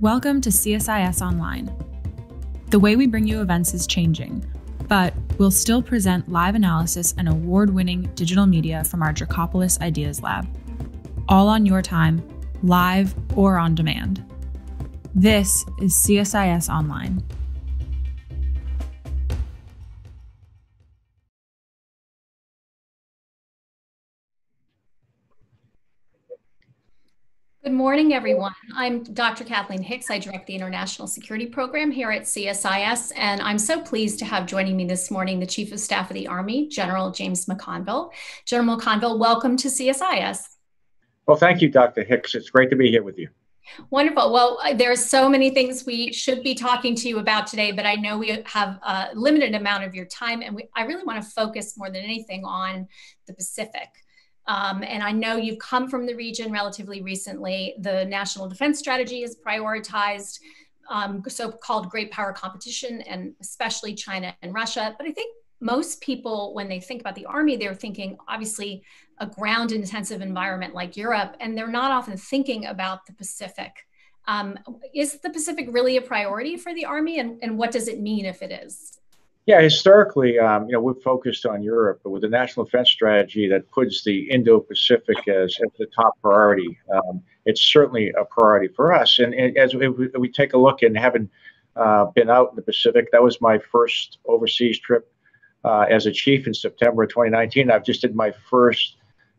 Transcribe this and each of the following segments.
Welcome to CSIS Online. The way we bring you events is changing, but we'll still present live analysis and award winning digital media from our Dracopoulos Ideas Lab. All on your time, live or on demand. This is CSIS Online. Morning, everyone. I'm Dr. Kathleen Hicks. I direct the International Security Program here at CSIS, and I'm so pleased to have joining me this morning the Chief of Staff of the Army, General James McConville. General McConville, welcome to CSIS. Well, thank you, Dr. Hicks. It's great to be here with you. Wonderful. Well, there's so many things we should be talking to you about today, but I know we have a limited amount of your time, and we, I really want to focus more than anything on the Pacific. Um, and I know you've come from the region relatively recently. The national defense strategy has prioritized um, so-called great power competition, and especially China and Russia. But I think most people, when they think about the army, they're thinking obviously a ground-intensive environment like Europe, and they're not often thinking about the Pacific. Um, is the Pacific really a priority for the army, and, and what does it mean if it is? Yeah, historically, um, you know, we've focused on Europe, but with the national defense strategy that puts the Indo-Pacific as, as the top priority, um, it's certainly a priority for us. And, and as we, we, take a look and having uh, been out in the Pacific, that was my first overseas trip uh, as a chief in September of 2019. I've just did my first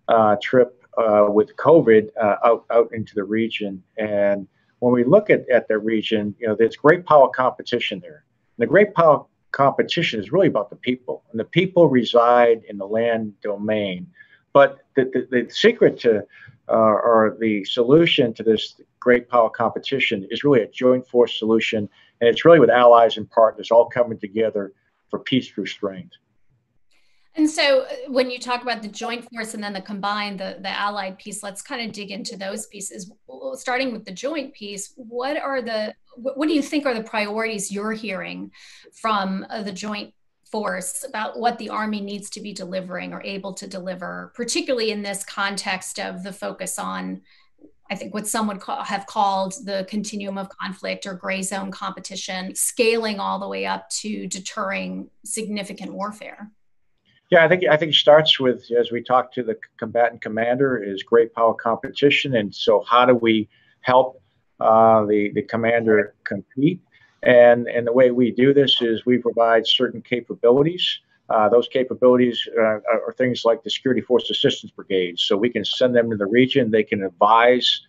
uh, trip uh, with COVID uh, out out into the region, and when we look at, at the region, you know, there's great power competition there. And the great power competition is really about the people, and the people reside in the land domain. But the, the, the secret to uh, or the solution to this great power competition is really a joint force solution, and it's really with allies and partners all coming together for peace through strength. And so uh, when you talk about the joint force and then the combined, the, the allied piece, let's kind of dig into those pieces. Starting with the joint piece, what are the, what do you think are the priorities you're hearing from uh, the joint force about what the Army needs to be delivering or able to deliver, particularly in this context of the focus on, I think what some would call, have called the continuum of conflict or gray zone competition, scaling all the way up to deterring significant warfare? Yeah, I think I think it starts with as we talk to the combatant commander is great power competition, and so how do we help uh, the the commander compete? And and the way we do this is we provide certain capabilities. Uh, those capabilities uh, are things like the Security Force Assistance Brigades. So we can send them to the region. They can advise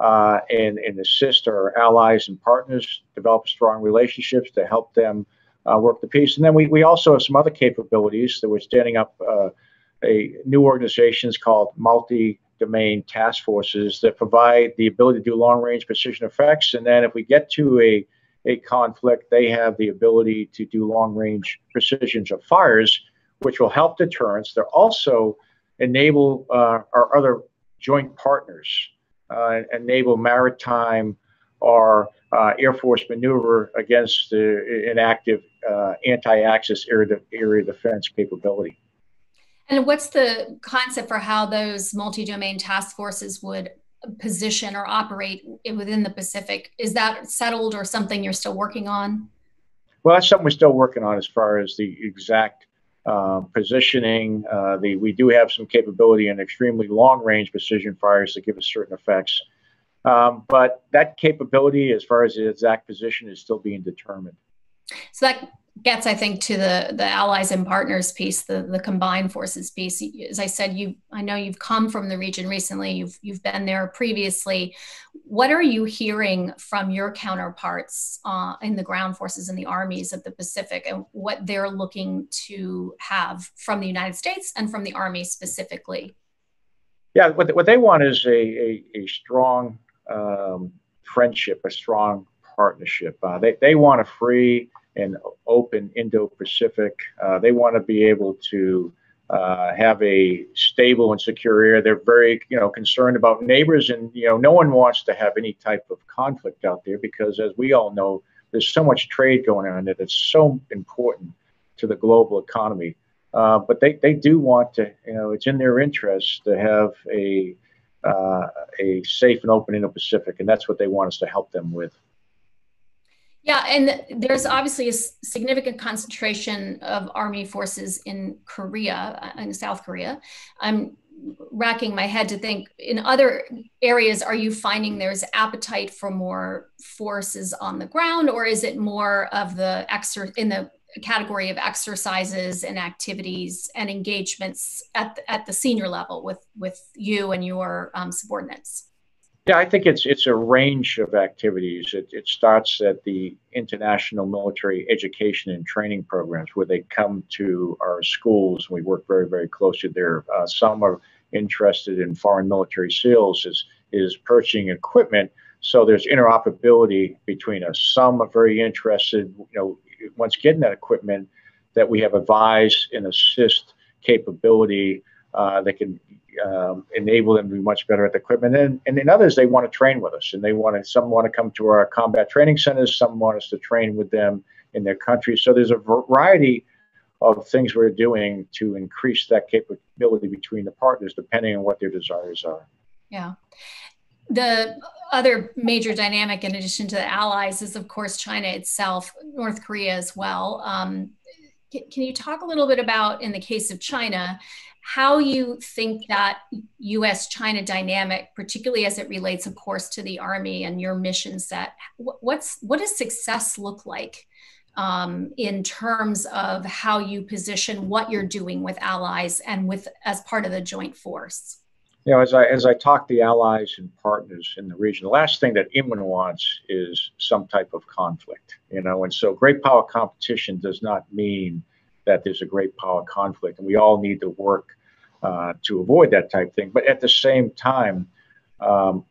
uh, and, and assist our allies and partners develop strong relationships to help them uh, work the piece. And then we, we also have some other capabilities that we're standing up uh, a new organizations called multi domain task forces that provide the ability to do long range precision effects. And then if we get to a, a conflict, they have the ability to do long range precisions of fires, which will help deterrence. They're also enable uh, our other joint partners, uh, enable maritime or uh, Air Force maneuver against an active uh, anti-access area, area defense capability. And what's the concept for how those multi-domain task forces would position or operate within the Pacific? Is that settled or something you're still working on? Well, that's something we're still working on as far as the exact uh, positioning. Uh, the we do have some capability in extremely long-range precision fires that give us certain effects. Um, but that capability, as far as the exact position, is still being determined. So that gets, I think, to the the allies and partners piece, the the combined forces piece. As I said, you I know you've come from the region recently. You've you've been there previously. What are you hearing from your counterparts uh, in the ground forces and the armies of the Pacific, and what they're looking to have from the United States and from the Army specifically? Yeah, what, what they want is a, a, a strong um, friendship, a strong partnership. Uh, they, they want a free and open Indo Pacific. Uh, they want to be able to uh, have a stable and secure area. They're very, you know, concerned about neighbors, and you know, no one wants to have any type of conflict out there because, as we all know, there's so much trade going on that it's so important to the global economy. Uh, but they, they do want to, you know, it's in their interest to have a uh, a safe and open Indo-Pacific, and that's what they want us to help them with. Yeah, and there's obviously a significant concentration of army forces in Korea, uh, in South Korea. I'm racking my head to think in other areas are you finding there's appetite for more forces on the ground or is it more of the exer in the category of exercises and activities and engagements at the, at the senior level with with you and your um, subordinates yeah, I think it's it's a range of activities. It, it starts at the international military education and training programs where they come to our schools. We work very very closely there. Uh, some are interested in foreign military sales is is purchasing equipment. So there's interoperability between us. Some are very interested, you know, once getting that equipment, that we have advise and assist capability uh, that can um, enable them to be much better at the equipment. And, and in others, they want to train with us, and they want to. Some want to come to our combat training centers. Some want us to train with them in their country. So there's a variety of things we're doing to increase that capability between the partners, depending on what their desires are. Yeah. The other major dynamic, in addition to the allies, is of course China itself, North Korea as well. Um, can you talk a little bit about, in the case of China, how you think that US China dynamic, particularly as it relates, of course, to the Army and your mission set, what's, what does success look like um, in terms of how you position what you're doing with allies and with as part of the joint force? You know, as I as I talk to the allies and partners in the region, the last thing that anyone wants is some type of conflict. You know, and so great power competition does not mean that there's a great power conflict, and we all need to work uh, to avoid that type thing. But at the same time, um,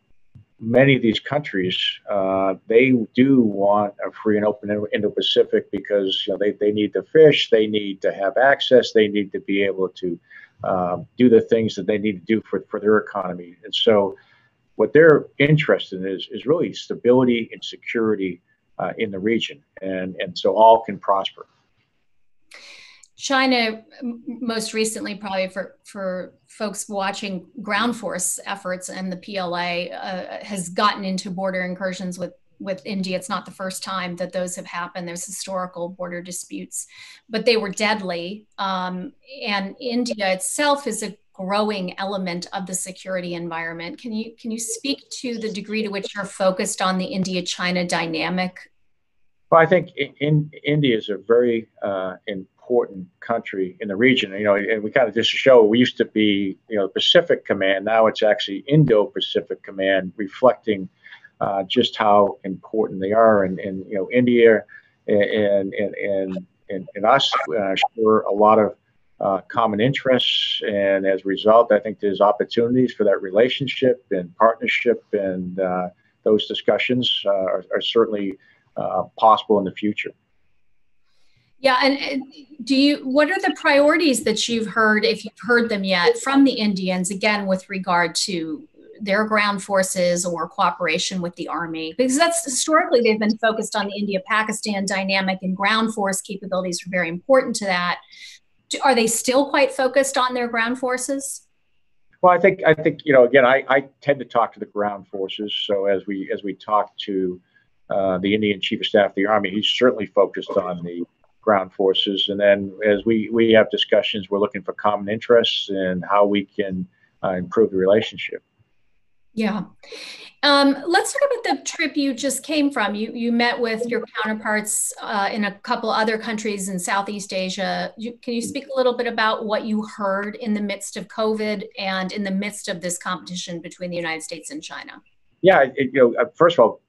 many of these countries uh, they do want a free and open Indo-Pacific because you know they, they need to fish, they need to have access, they need to be able to uh, do the things that they need to do for, for their economy. And so, what they're interested in is is really stability and security uh, in the region, and and so all can prosper. China, most recently, probably for, for folks watching ground force efforts and the PLA, uh, has gotten into border incursions with, with India. It's not the first time that those have happened. There's historical border disputes, but they were deadly. Um, and India itself is a growing element of the security environment. Can you can you speak to the degree to which you're focused on the India-China dynamic? Well, I think in, in India is a very uh, important country in the region. You know, and we kind of just show we used to be, you know, Pacific Command. Now it's actually Indo-Pacific Command, reflecting uh, just how important they are. And, and you know, India and and and and, and us uh, share a lot of uh, common interests, and as a result, I think there's opportunities for that relationship and partnership, and uh, those discussions uh, are, are, certainly possible in the future. Yeah, and do you? What are the priorities that you've heard, if you've heard them yet, from the Indians? Again, with regard to their ground forces or cooperation with the army, because that's historically they've been focused on the India-Pakistan dynamic, and ground force capabilities are very important to that. Are they still quite focused on their ground forces? Well, I think I think you know again I, I tend to talk to the ground forces. So as we as we talk to uh, the Indian Chief of Staff of the Army, he's certainly focused on the ground forces. And then as we, we have discussions, we're looking for common interests and how we can uh, improve the relationship. Yeah. Um, let's talk about the trip you just came from. You, you met with your counterparts uh, in a couple other countries in Southeast Asia. You, can you speak a little bit about what you heard in the midst of COVID and in the midst of this competition between the United States and China? Yeah, it, you know, uh, first of all,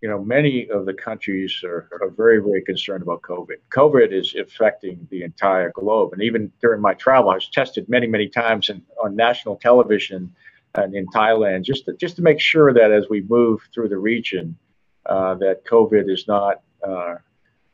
you know, many of the countries are, are very, very concerned about COVID. COVID is affecting the entire globe. And even during my travel, I was tested many, many times in, on national television and in Thailand just to, just to make sure that as we move through the region, uh, that COVID is not uh,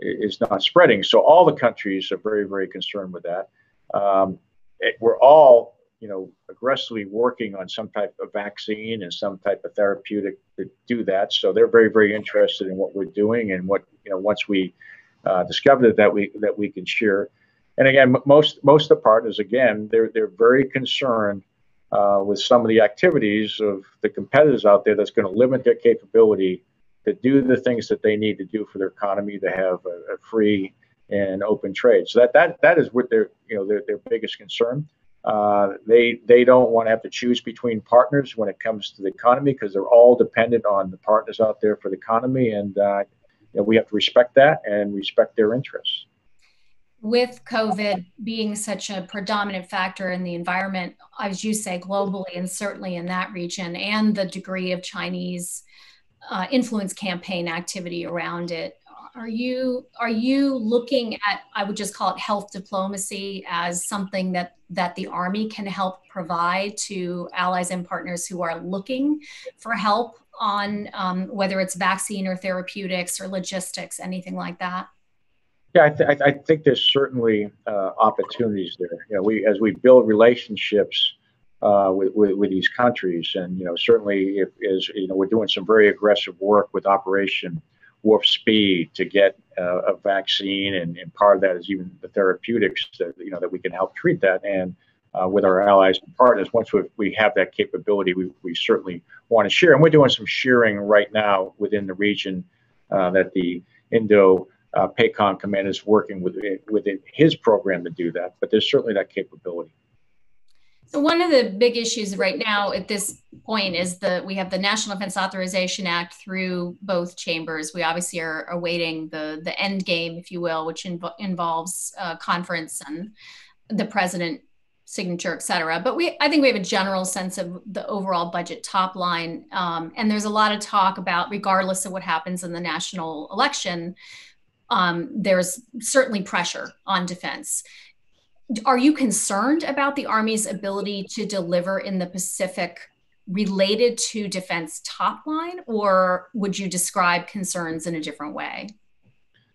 is not spreading. So all the countries are very, very concerned with that. Um, it, we're all you know, aggressively working on some type of vaccine and some type of therapeutic to do that. So they're very, very interested in what we're doing and what you know once we uh, discover that we that we can share. And again, most most of the partners again they're they're very concerned uh, with some of the activities of the competitors out there that's going to limit their capability to do the things that they need to do for their economy to have a, a free and open trade. So that that that is what their you know their, their biggest concern. Uh, they they don't want to have to choose between partners when it comes to the economy because they're all dependent on the partners out there for the economy, and uh, you know, we have to respect that and respect their interests. With COVID being such a predominant factor in the environment, as you say, globally and certainly in that region, and the degree of Chinese uh, influence campaign activity around it, are you are you looking at I would just call it health diplomacy as something that that the Army can help provide to allies and partners who are looking for help on um, whether it's vaccine or therapeutics or logistics, anything like that? Yeah, I, th- I think there's certainly uh, opportunities there. You know, we as we build relationships uh, with, with, with these countries, and you know, certainly if is you know we're doing some very aggressive work with Operation warp speed to get uh, a vaccine, and, and, part of that is even the therapeutics that you know that we can help treat that. And uh, with our allies and partners, once we, we have that capability, we, we certainly want to share. And we're doing some sharing right now within the region uh, that the Indo uh, PACOM Command is working with within his program to do that. But there's certainly that capability. So one of the big issues right now at this point is that we have the National Defense Authorization Act through both chambers. We obviously are awaiting the the end game, if you will, which inv- involves a conference and the president signature, et cetera. But we, I think we have a general sense of the overall budget top line. Um, and there's a lot of talk about, regardless of what happens in the national election, um, there's certainly pressure on defense are you concerned about the Army's ability to deliver in the Pacific related to defense top line, or would you describe concerns in a different way?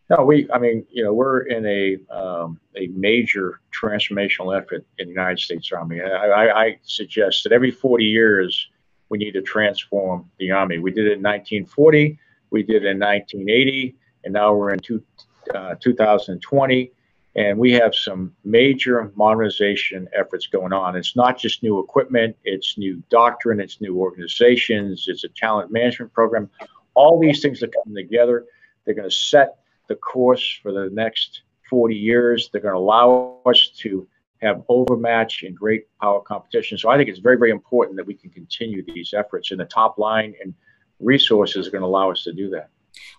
No, we. I mean, you know, we're in a um, a major transformational effort in the United States Army. I, I, suggest that every 40 years we need to transform the Army. We did it in 1940, we did it in 1980, and now we're in two, uh, 2020. And we have some major modernization efforts going on. It's not just new equipment, it's new doctrine, it's new organizations, it's a talent management program. All these things are coming together. They're going to set the course for the next 40 years. They're going to allow us to have overmatch and great power competition. So I think it's very, very important that we can continue these efforts. And the top line and resources are going to allow us to do that.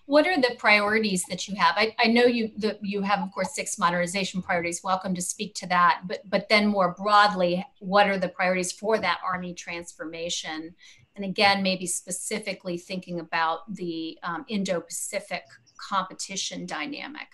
What are the priorities that you have? I, I know you the, you have, of course, six modernization priorities. Welcome to speak to that. But but then more broadly, what are the priorities for that Army transformation? And again, maybe specifically thinking about the um, Indo-Pacific competition dynamic.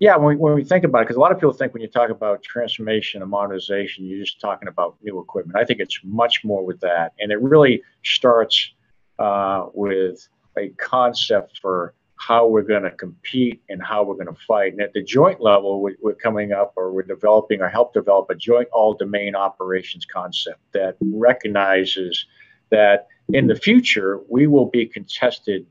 Yeah, when we, when we think about it, because a lot of people think when you talk about transformation and modernization, you're just talking about new equipment. I think it's much more with that, and it really starts uh, with a concept for how we're going to compete and how we're going to fight. And at the joint level, we're coming up or we're developing or help develop a joint all domain operations concept that recognizes that in the future, we will be contested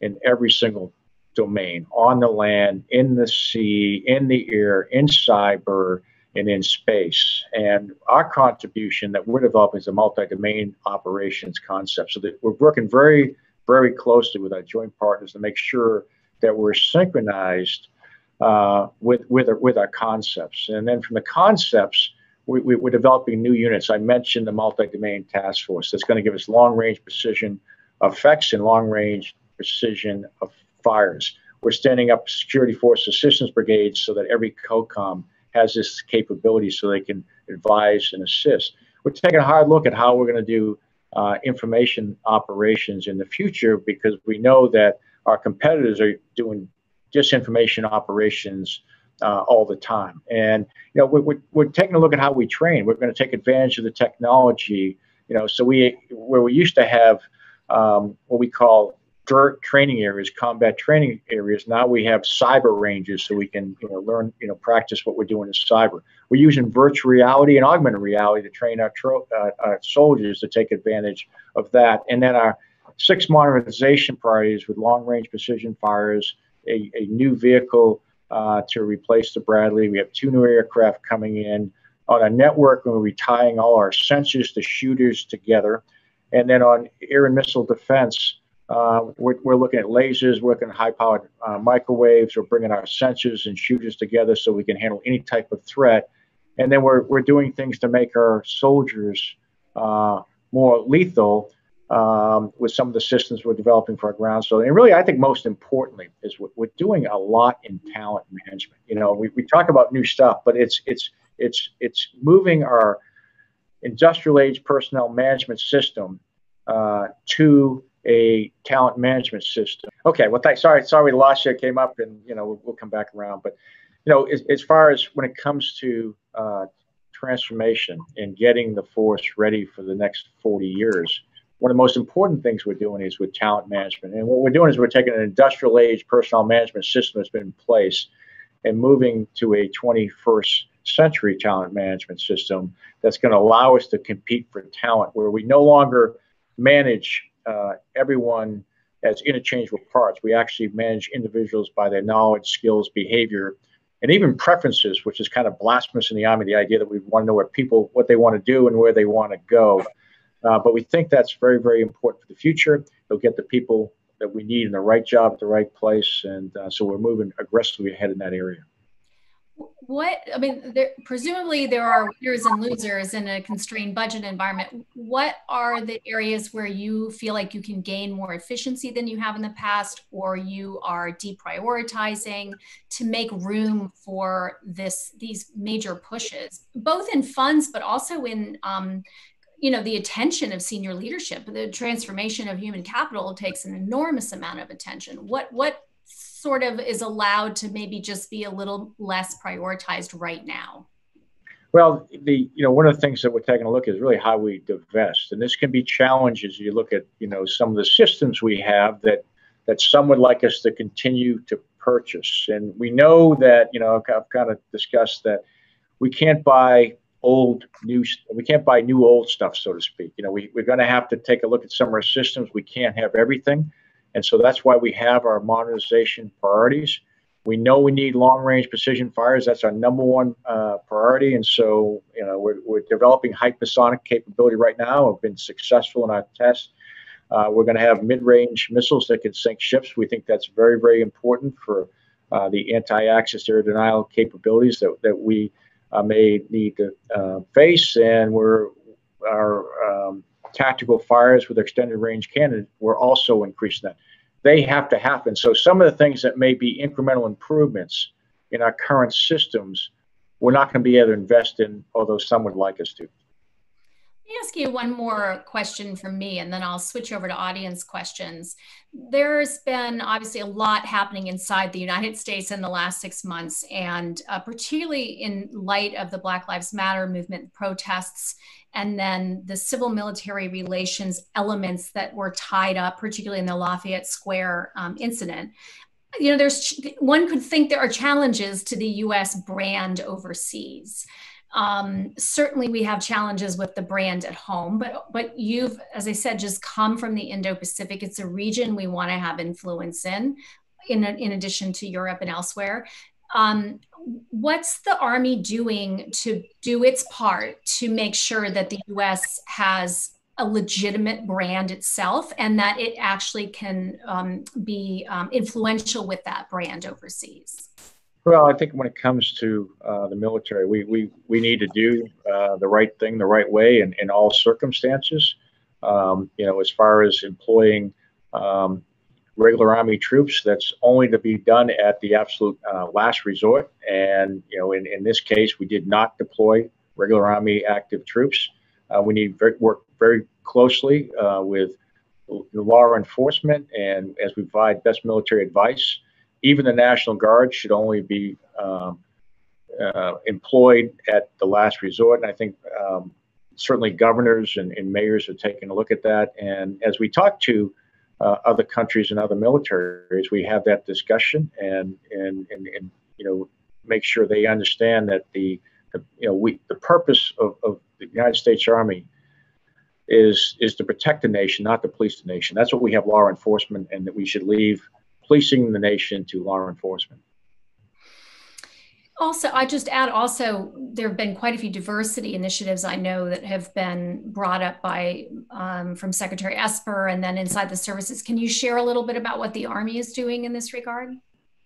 in every single domain on the land, in the sea, in the air, in cyber, and in space. And our contribution that we're developing is a multi domain operations concept. So that we're working very very closely with our joint partners to make sure that we're synchronized uh, with with our, with our concepts. And then from the concepts, we, we, are developing new units. I mentioned the multi-domain task force that's going to give us long-range precision effects and long-range precision of fires. We're standing up security force assistance brigades so that every COCOM has this capability so they can advise and assist. We're taking a hard look at how we're going to do uh, information operations in the future because we know that our competitors are doing disinformation operations uh, all the time. And you know, we're, we're taking a look at how we train. We're going to take advantage of the technology. You know, so we where we used to have um, what we call dirt training areas, combat training areas. Now we have cyber ranges, so we can you know learn, you know, practice what we're doing in cyber. We're using virtual reality and augmented reality to train our, tro- uh, our soldiers to take advantage of that. And then our six modernization priorities with long-range precision fires, a, a new vehicle uh, to replace the Bradley. We have two new aircraft coming in. On a network, we're retying all our sensors to shooters together. And then on air and missile defense, uh, we're, we're, looking at lasers, we're looking at high-powered uh, microwaves. We're bringing our sensors and shooters together so we can handle any type of threat. And then we're, we're doing things to make our soldiers uh, more lethal um, with some of the systems we're developing for our ground. So, and really, I think most importantly is we're, we're doing a lot in talent management. You know, we, we talk about new stuff, but it's it's it's it's moving our industrial age personnel management system uh, to a talent management system. Okay, well, th- sorry, sorry, you. Came up, and you know we'll, we'll, come back around. But you know, as, as far as when it comes to uh, transformation and getting the force ready for the next 40 years, one of the most important things we're doing is with talent management. And what we're doing is we're taking an industrial age personnel management system that's been in place and moving to a 21st century talent management system that's going to allow us to compete for talent where we no longer manage uh, everyone as interchangeable parts. We actually manage individuals by their knowledge, skills, behavior, and even preferences, which is kind of blasphemous in the army. The idea that we want to know what people, what they want to do, and where they want to go. Uh, but we think that's very, very important for the future. They'll get the people that we need in the right job at the right place, and uh, so we're moving aggressively ahead in that area what i mean there, presumably there are winners and losers in a constrained budget environment. What are the areas where you feel like you can gain more efficiency than you have in the past or you are deprioritizing to make room for this these major pushes both in funds but also in um, you know the attention of senior leadership? The transformation of human capital takes an enormous amount of attention. What what sort of is allowed to maybe just be a little less prioritized right now? Well, the you know one of the things that we're taking a look at is really how we divest, and this can be challenges. You look at you know some of the systems we have that that some would like us to continue to purchase, and we know that you know I've kind of discussed that we can't buy old new we can't buy new old stuff so to speak. You know we, we're going to have to take a look at some of our systems. We can't have everything and so that's why we have our modernization priorities. We know we need long range precision fires. That's our number one uh, priority. And so, you know, we're, we're developing hypersonic capability right now. We've been successful in our tests. Uh, we're going to have mid range missiles that can sink ships. We think that's very, very important for uh, the anti access air denial capabilities that, that we uh, may need to uh, face. And we're our um, tactical fires with extended range cannon, were also increasing that. They have to happen. So some of the things that may be incremental improvements in our current systems, we're not going to be able to invest in, although some would like us to. Me ask you one more question from me, and then I'll switch over to audience questions. There's been obviously a lot happening inside the United States in the last six months, and uh, particularly in light of the Black Lives Matter movement protests and then the civil military relations elements that were tied up, particularly in the Lafayette Square um, incident. You know, there's one could think there are challenges to the US brand overseas. Um, certainly, we have challenges with the brand at home, but but you've, as I said, just come from the Indo-Pacific. It's a region we want to have influence in, in, in addition to Europe and elsewhere. Um, what's the Army doing to do its part to make sure that the US has a legitimate brand itself and that it actually can um, be um, influential with that brand overseas? Well, I think when it comes to uh, the military, we, we, we need to do uh, the right thing the right way in, in all circumstances. Um, you know, as far as employing um, regular Army troops. That's only to be done at the absolute uh, last resort. And, you know, in, in this case, we did not deploy regular Army active troops. Uh, we need to work very closely uh, with law enforcement and as we provide best military advice. Even the National Guard should only be um, uh, employed at the last resort. And I think um, certainly governors and, and mayors are taking a look at that. And as we talk to uh, other countries and other militaries, we have that discussion and, and, and, and, you know, make sure they understand that the, the you know, we, the purpose of, of the United States Army is, is to protect the nation, not to police the nation. That's what we have law enforcement and that we should leave policing the nation to law enforcement. also i just add also there have been quite a few diversity initiatives i know that have been brought up by um, from secretary esper and then inside the services. Can you share a little bit about what the army is doing in this regard?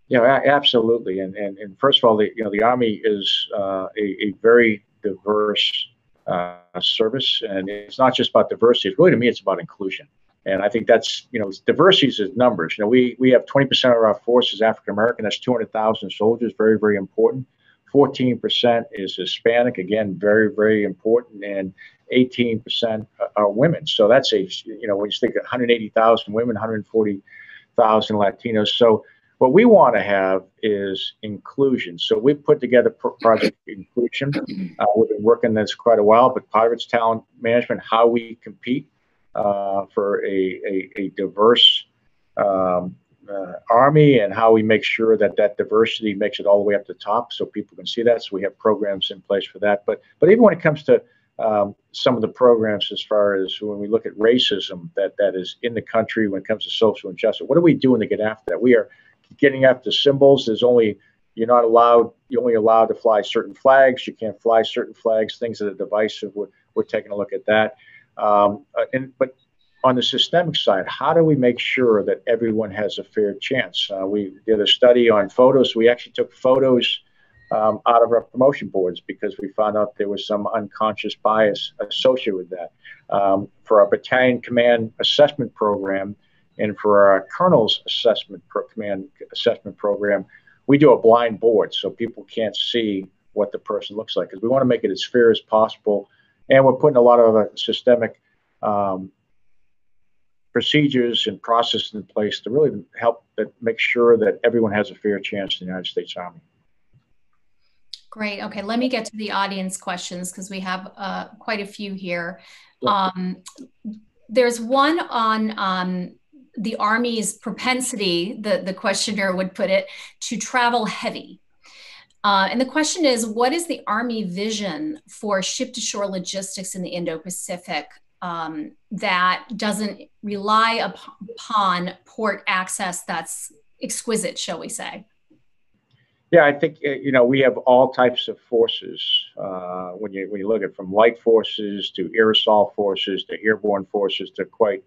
Yeah absolutely. And, and, and first of all the, you know, the army is uh, a, a, very diverse uh, service. And it's not just about diversity. It's really to me it's about inclusion and I think that's, you know, diversity is numbers. You know, we, we have 20% of our force is African American. That's 200,000 soldiers, very, very important. 14% is Hispanic, again, very, very important. And 18% are women. So that's a, you know, when you think 180,000 women, 140,000 Latinos. So what we want to have is inclusion. So we've put together Project Inclusion. Uh, we've been working this quite a while, but part of it's talent management, how we compete uh, for a, a, a diverse um, uh, army and how we make sure that that diversity makes it all the way up to the top so people can see that. So we have programs in place for that. But but even when it comes to um, some of the programs as far as when we look at racism that that is in the country when it comes to social injustice, what are we doing to get after that? We are getting after symbols. There's only you're not allowed. You're only allowed to fly certain flags. You can't fly certain flags. Things that are divisive. We're, we're taking a look at that. Um, uh, and but on the systemic side, how do we make sure that everyone has a fair chance? Uh, we did a study on photos. We actually took photos um, out of our promotion boards because we found out there was some unconscious bias associated with that. Um, for our battalion command assessment program and for our colonel's assessment pro- command assessment program, we do a blind board so people can't see what the person looks like because we want to make it as fair as possible and we're putting a lot of uh, systemic um, procedures and processes in place to really help that make sure that everyone has a fair chance in the United States Army. Great. Okay, let me get to the audience questions because we have uh, quite a few here. Um, there's one on um, the Army's propensity, the, the questioner would put it, to travel heavy. Uh, and the question is what is the Army vision for ship to shore logistics in the Indo Pacific um, that doesn't rely upon port access that's exquisite, shall we say? Yeah, I think uh, you know we have all types of forces. Uh, when you when you look at from light forces to air assault forces to airborne forces to quite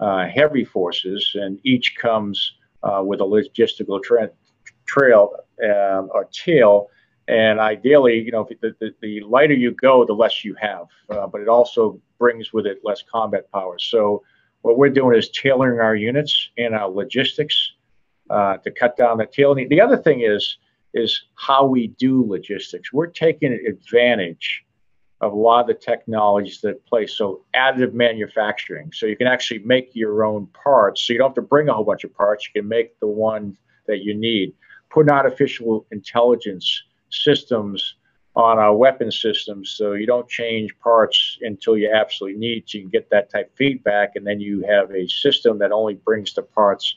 uh, heavy forces, and each comes uh, with a logistical tra- trail um, or tail. And ideally, you know, the, the, the, lighter you go, the less you have. Uh, but it also brings with it less combat power. So what we're doing is tailoring our units and our logistics uh, to cut down the tail. The other thing is is how we do logistics. We're taking advantage of a lot of the technologies that play. So additive manufacturing. So you can actually make your own parts. So you don't have to bring a whole bunch of parts. You can make the one that you need putting artificial intelligence systems on our weapon systems so you don't change parts until you absolutely need to. You get that type of feedback, and then you have a system that only brings the parts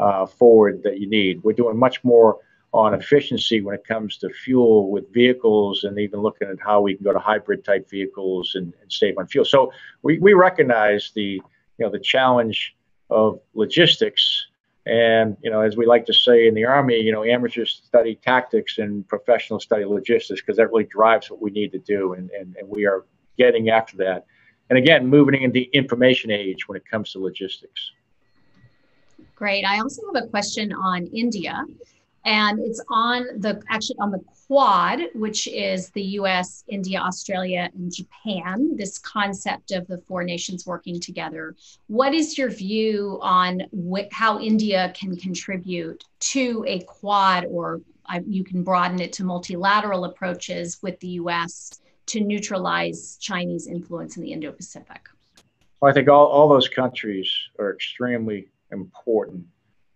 uh, forward that you need. We're doing much more on efficiency when it comes to fuel with vehicles and even looking at how we can go to hybrid type vehicles and, and save on fuel. So we, we recognize the you know the challenge of logistics and, you know, as we like to say in the Army, you know, amateurs study tactics and professionals study logistics because that really drives what we need to do. And, and, and we are getting after that. And again, moving into the information age when it comes to logistics. Great. I also have a question on India and it's on the actually on the quad which is the us india australia and japan this concept of the four nations working together. What is your view on wh- how india can contribute to a quad or uh, you can broaden it to multilateral approaches with the us to neutralize chinese influence in the indo-pacific? Well, i think all, all those countries are extremely important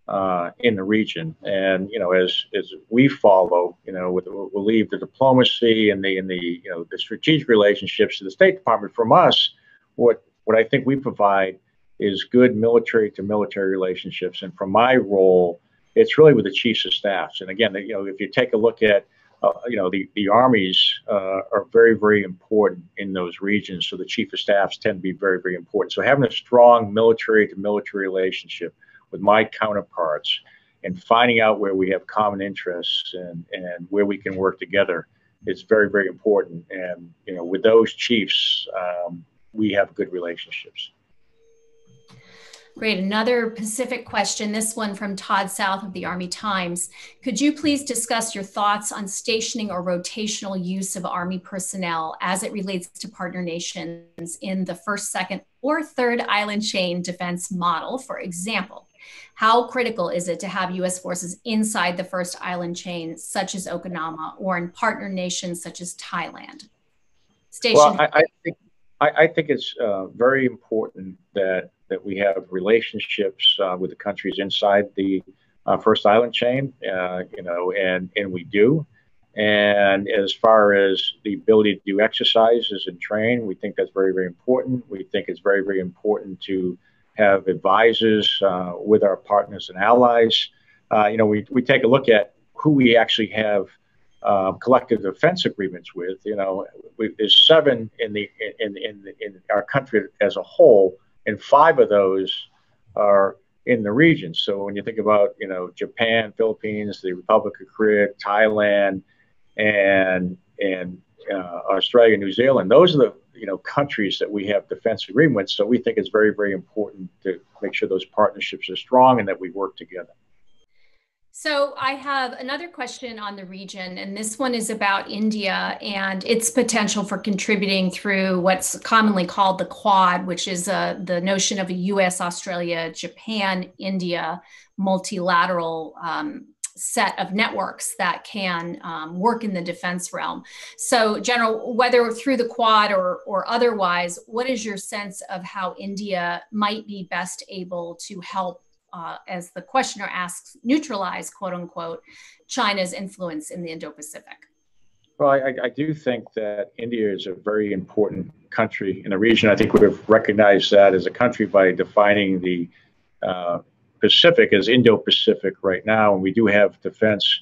uh, in the region. And you know, as as we follow, you know, with we'll leave the diplomacy and the and the you know the strategic relationships to the State Department. From us, what what I think we provide is good military to military relationships. And from my role, it's really with the chiefs of staffs. And again, you know, if you take a look at uh, you know, the, the armies uh, are very, very important in those regions. So the chief of staffs tend to be very, very important. So having a strong military to military relationship with my counterparts and finding out where we have common interests and, and where we can work together is very, very important. And, you know, with those chiefs, um, we have good relationships. Great. Another Pacific question, this one from Todd South of the Army Times. Could you please discuss your thoughts on stationing or rotational use of Army personnel as it relates to partner nations in the first, second, or third island chain defense model? For example, how critical is it to have US forces inside the first island chain, such as Okinawa, or in partner nations such as Thailand? Station. Well, I, I think I, I, think it's uh, very important that that we have relationships uh, with the countries inside the uh, First Island chain, uh, you know, and and we do. And as far as the ability to do exercises and train, we think that's very very important. We think it's very very important to have advisors uh, with our partners and allies. Uh, you know, we we take a look at who we actually have. Uh, collective defense agreements with. You know, we, there's seven in the in, in in our country as a whole, and five of those are in the region. So when you think about, you know, Japan, Philippines, the Republic of Korea, Thailand, and and uh, Australia, New Zealand, those are the you know countries that we have defense agreements. So we think it's very very important to make sure those partnerships are strong and that we work together. So I have another question on the region, and this one is about India and its potential for contributing through what's commonly called the Quad, which is uh, the notion of a U.S., Australia, Japan, India multilateral um, set of networks that can um, work in the defense realm. So, General, whether through the Quad or, or otherwise, what is your sense of how India might be best able to help uh, as the questioner asks, neutralize, quote unquote, China's influence in the Indo Pacific? Well, I, I, do think that India is a very important country in the region. I think we've recognized that as a country by defining the uh, Pacific as Indo Pacific right now. And we do have defense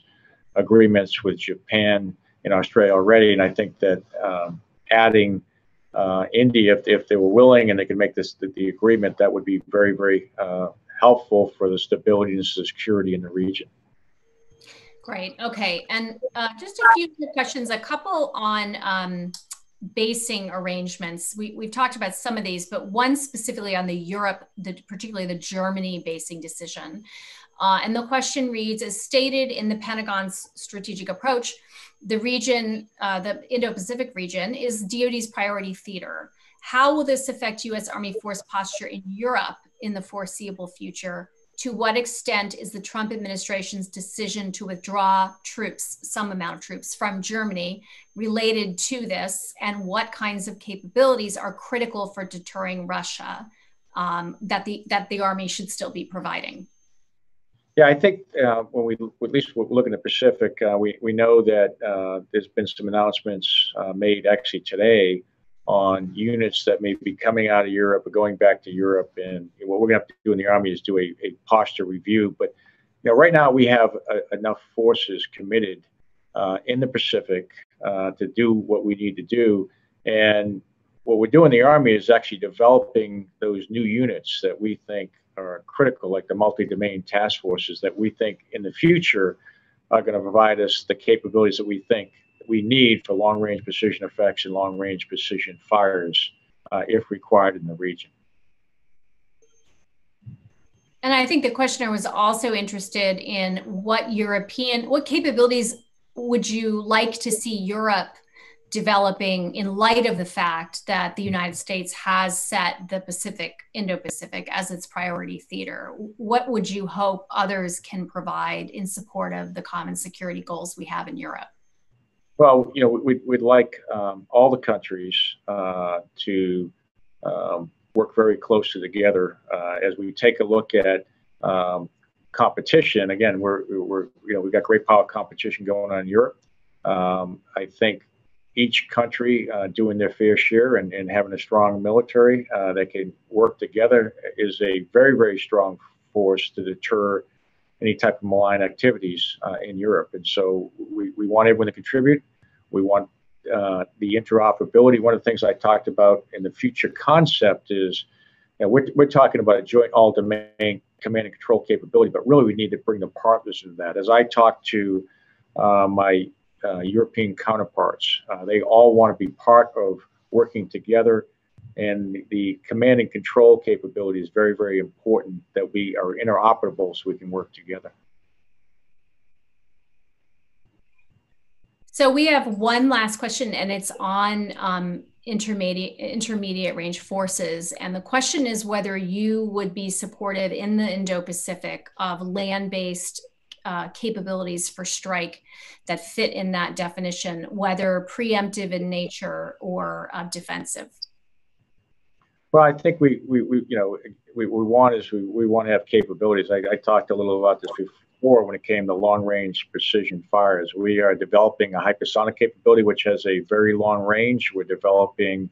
agreements with Japan and Australia already. And I think that um, adding uh, India, if, if they were willing and they could make this the, the agreement, that would be very, very uh, helpful for the stability and security in the region. Great. Okay. And uh, just a few questions, a couple on um, basing arrangements. We, we've talked about some of these, but one specifically on the Europe, the, particularly the Germany basing decision. Uh, and the question reads, as stated in the Pentagon's strategic approach, the region, uh, the Indo-Pacific region is DoD's priority theater. How will this affect U.S. Army force posture in Europe in the foreseeable future? To what extent is the Trump administration's decision to withdraw troops, some amount of troops from Germany, related to this? And what kinds of capabilities are critical for deterring Russia um, that, the, that the Army should still be providing? Yeah, I think uh, when we at least we're looking at Pacific, uh, we, we know that uh, there's been some announcements uh, made actually today on units that may be coming out of Europe or going back to Europe. And what we're going to have to do in the Army is do a, a posture review. But you know, right now we have a, enough forces committed uh, in the Pacific uh, to do what we need to do. And what we're doing in the Army is actually developing those new units that we think are critical, like the multi-domain task forces that we think in the future are going to provide us the capabilities that we think we need for long range precision effects and long range precision fires uh, if required in the region. And I think the questioner was also interested in what European, what capabilities would you like to see Europe developing in light of the fact that the United States has set the Pacific, Indo Pacific as its priority theater? What would you hope others can provide in support of the common security goals we have in Europe? Well, you know, we'd, we'd like um, all the countries uh, to um, work very closely together uh, as we take a look at um, competition. Again, we're, we're, you know, we've got great power competition going on in Europe. Um, I think each country uh, doing their fair share and, and having a strong military uh, that can work together is a very, very strong force to deter any type of malign activities uh, in Europe. And so we, we want everyone to contribute. We want uh, the interoperability. One of the things I talked about in the future concept is you know, we're, we're talking about a joint all domain command and control capability, but really we need to bring the partners into that. As I talk to uh, my uh, European counterparts, uh, they all want to be part of working together. And the command and control capability is very, very important that we are interoperable so we can work together. So we have one last question, and it's on um, intermediate intermediate range forces. And the question is whether you would be supportive in the Indo-Pacific of land-based uh, capabilities for strike that fit in that definition, whether preemptive in nature or uh, defensive. Well, I think we, we, we you know, we, we want is we, we want to have capabilities. I, I talked a little about this before when it came to long range precision fires. We are developing a hypersonic capability, which has a very long range. We're developing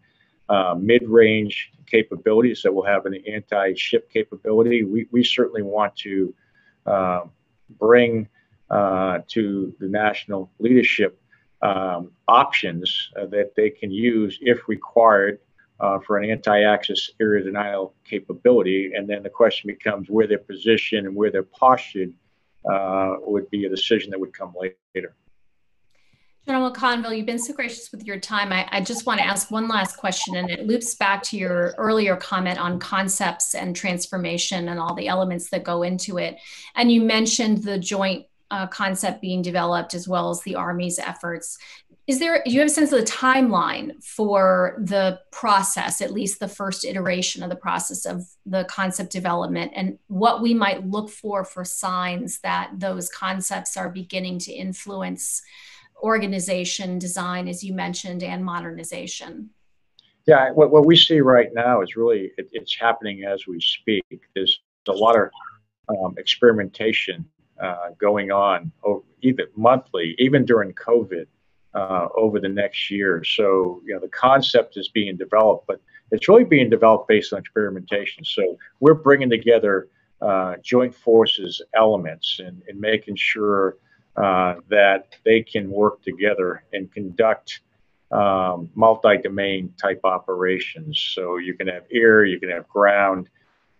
uh, mid range capabilities that will have an anti ship capability. We, we certainly want to uh, bring uh, to the national leadership um, options uh, that they can use if required. Uh, for an anti-access area denial capability, and then the question becomes where they're positioned and where they're postured uh, would be a decision that would come later. General McConville, you've been so gracious with your time. I, I, just want to ask one last question, and it loops back to your earlier comment on concepts and transformation and all the elements that go into it. And you mentioned the joint uh, concept being developed as well as the Army's efforts. Is there do you have a sense of the timeline for the process at least the first iteration of the process of the concept development and what we might look for for signs that those concepts are beginning to influence organization design as you mentioned and modernization? Yeah what, what we see right now is really it, it's happening as we speak. There's a lot of um, experimentation uh, going on even monthly even during covid uh, over the next year. So, you know, the concept is being developed, but it's really being developed based on experimentation. So, we're bringing together uh, joint forces elements and, and making sure uh, that they can work together and conduct um, multi-domain type operations. So you can have air, you can have ground,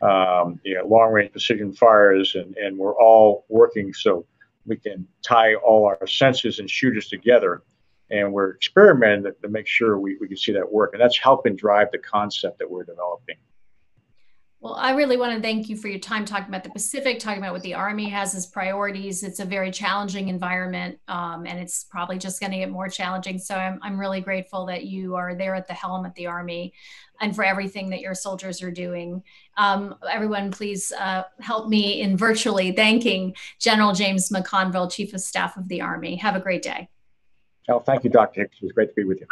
um, you know, long-range precision fires, and, and we're all working so we can tie all our sensors and shooters together and we're experimenting to, to make sure we, we can see that work. And that's helping drive the concept that we're developing. Well, I really want to thank you for your time talking about the Pacific, talking about what the Army has as priorities. It's a very challenging environment, um, and it's probably just going to get more challenging. So I'm, I'm really grateful that you are there at the helm at the Army and for everything that your soldiers are doing. Um, everyone, please uh, help me in virtually thanking General James McConville, Chief of Staff of the Army. Have a great day. Oh, thank you, Dr. Hicks. It was great to be with you.